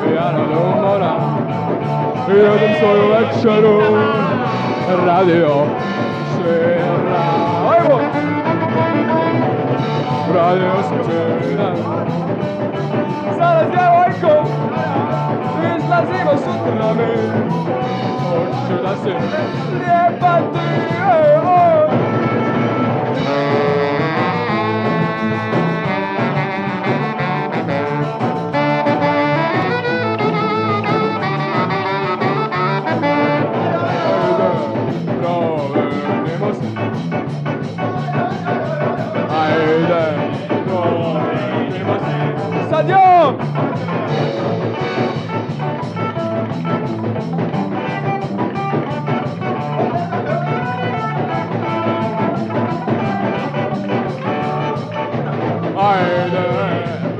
Pijana do mora. Jedem svoju večeru Radio svira Ajmo! Radio Saturna Sada Izlazimo sutra mi. Hoću da si lijepa ti e, o. Adiós. Haydi.